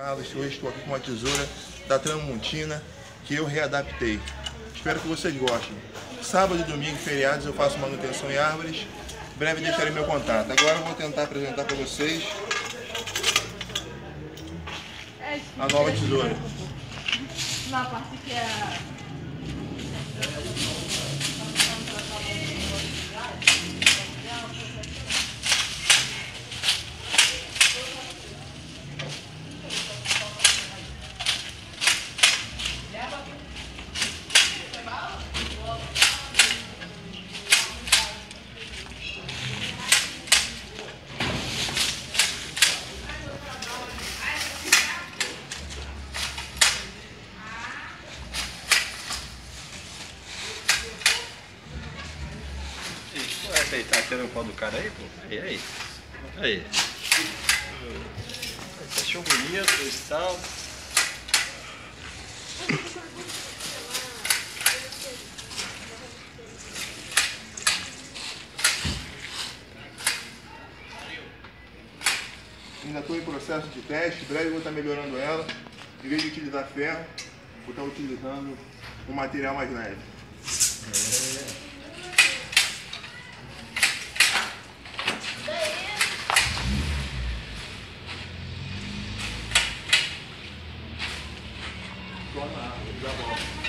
Carlos, hoje estou aqui com uma tesoura da Tramontina que eu readaptei. Espero que vocês gostem. Sábado e domingo, feriados, eu faço manutenção em árvores. Breve deixarei meu contato. Agora eu vou tentar apresentar para vocês a nova tesoura. Na parte que é Aqui no pau do cara aí, pô? Aí, aí. Aí. Achou bonito e tal. Ainda estou em processo de teste, breve vou estar melhorando ela. Em vez de utilizar ferro, vou estar utilizando um material mais leve. From, the.